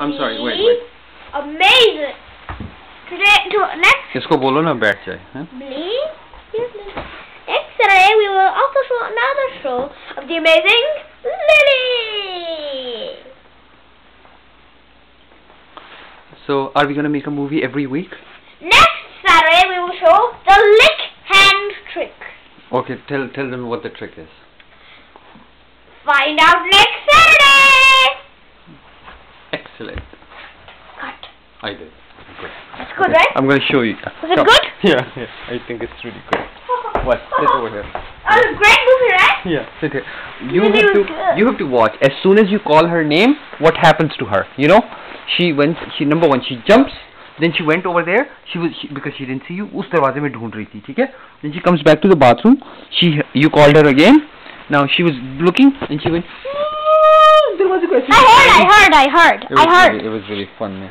I'm sorry, wait, wait. Amazing. Today, to next, इसको बोलो ना बैठ जाए हैं? please, yes, please. Next Saturday, we will also show another show of the amazing Lily. So are we gonna make a movie every week? Next Saturday, we will show the lick hand trick. Okay, tell tell them what the trick is. Find out next Saturday. Excellent. Cut. I did. Good. That's good, right? I'm gonna show you. Was it Come. good? Yeah, yeah. I think it's really good. What? Sit over here. That was a great movie, right? Yeah, sit here. You Really have to was good. you have to watch. As soon as you call her name, what happens to her? You know, she went. She number one, she jumps. Then she went over there. She was she, because she didn't see you. उस दरवाजे में ढूंढ रही थी, ठीक है? Then she comes back to the bathroom. She you called her again. Now she was looking and she went. "Hmm, दरवाजे को ऐसे- I heard, I heard, I heard, It was I heard. Really, it was really fun.